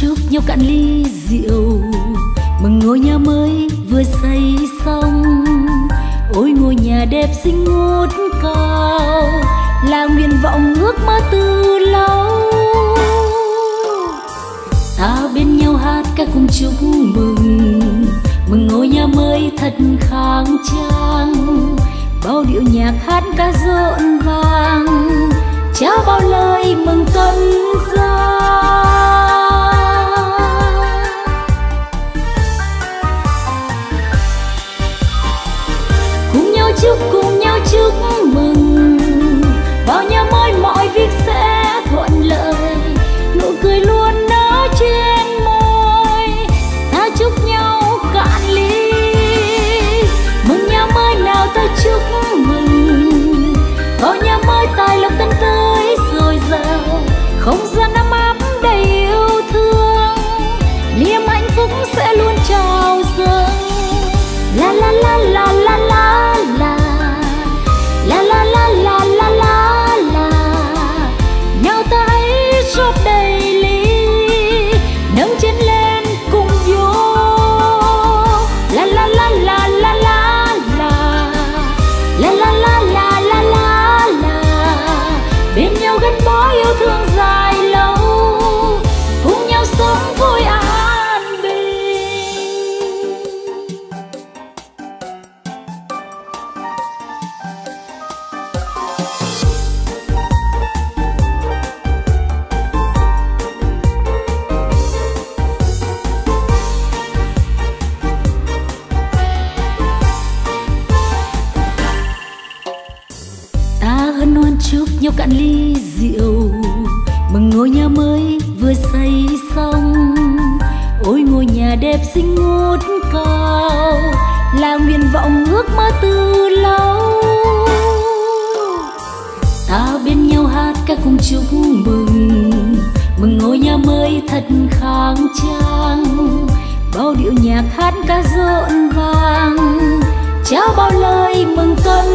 chúc nhau cạn ly rượu. Mừng ngôi nhà mới vừa xây xong. Ôi, ngôi nhà đẹp xinh ngút cao, là nguyện vọng ước mơ từ lâu. Ta bên nhau hát ca cùng chúc mừng. Mừng ngôi nhà mới thật khang trang. Bao điệu nhạc hát ca rộn chúc cùng nhau chúc chúc nhau cạn ly rượu. Mừng ngôi nhà mới vừa xây xong. Ôi, ngôi nhà đẹp xinh ngút cao, là nguyện vọng ước mơ từ lâu. Ta bên nhau hát ca cùng chúc mừng. Mừng ngôi nhà mới thật khang trang. Bao điệu nhạc hát ca rộn vang. Trao bao lời mừng tân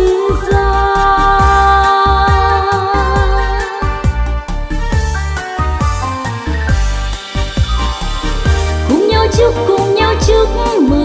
gia chúc cùng nhau chúc mừng.